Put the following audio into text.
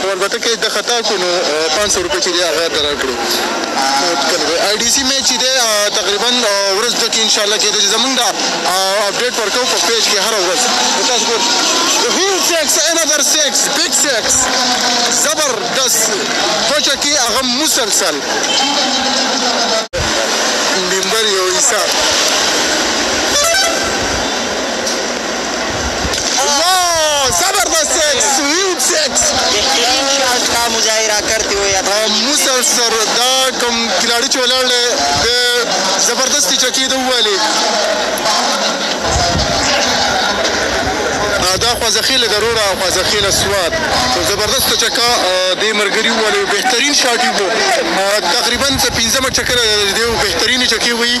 په وربته کیچ د خطا کو نو 500 روپی چې دی هغه درر کړو کنه به آی ډی سی میچ چې دی تقریبا ورځ د کې ان شاء الله کې د زمونږ دا اپډیټ ورکو په پیج کې هر ورځ تاسو کو هیو سیکس انذر سیکس بیگ سیکس زبردست پچ کې هغه مسلسل نمبر یو حساب زبردست ایکس سویټ سیکس بهترین شاز کا مظاهره کرتے ہوئے مسلسل دا کوم کلاړی چې ولاړ دی د زبردستې چکې د ووالي دا خوازخیله د روره خوازخیله سواد زبردست چکا د مرګري ووالي بهترین شاټي وو تقریبا څه پنځمه چکه دی بهترین چکه وي